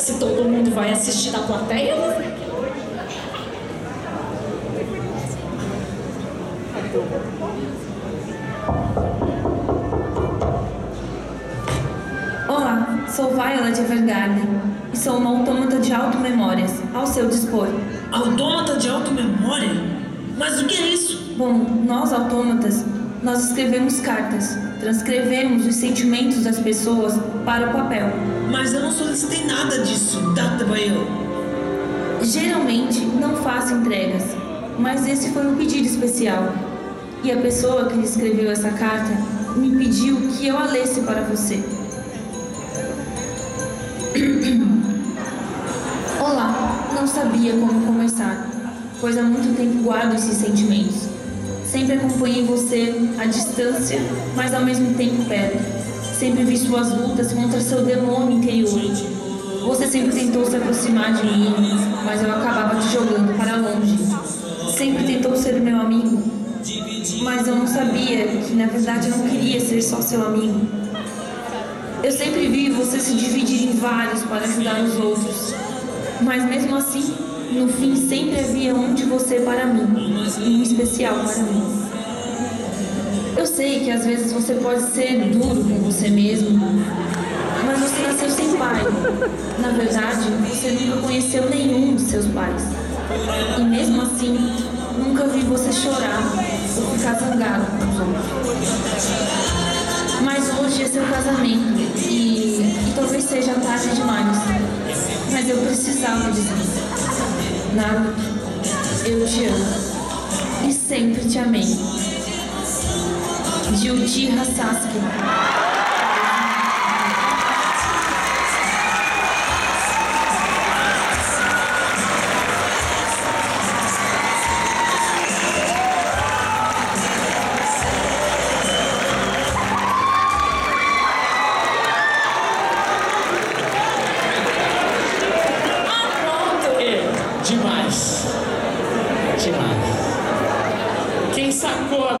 Se todo mundo vai assistir da plateia, né? Olá, sou Violet Evergarden e sou uma autômata de auto-memórias, ao seu dispor. Autômata de auto-memória? Mas o que é isso? Bom, nós autômatas, nós escrevemos cartas, transcrevemos os sentimentos das pessoas para o papel. Mas eu não solicitei nada disso, Data Bayo. Geralmente não faço entregas, mas esse foi um pedido especial. E a pessoa que lhe escreveu essa carta me pediu que eu a lesse para você. Olá, não sabia como começar, pois há muito tempo guardo esses sentimentos. Sempre acompanhei você à distância, mas ao mesmo tempo perto. Sempre vi suas lutas contra seu demônio interior. Você sempre tentou se aproximar de mim, mas eu acabava te jogando para longe. Sempre tentou ser meu amigo, mas eu não sabia que na verdade eu não queria ser só seu amigo. Eu sempre vi você se dividir em vários para ajudar os outros. Mas mesmo assim, no fim sempre havia um de você para mim, um especial para mim. Eu sei que às vezes você pode ser duro com você mesmo, mas você nasceu sem pai. Na verdade, você nunca conheceu nenhum dos seus pais. E mesmo assim, nunca vi você chorar ou ficar zangado com os outros. Mas hoje é seu casamento e, e talvez seja tarde demais. Mas eu precisava dizer. Naruto, eu te amo. E sempre te amei. De Uchiha demais. Demais. Quem sacou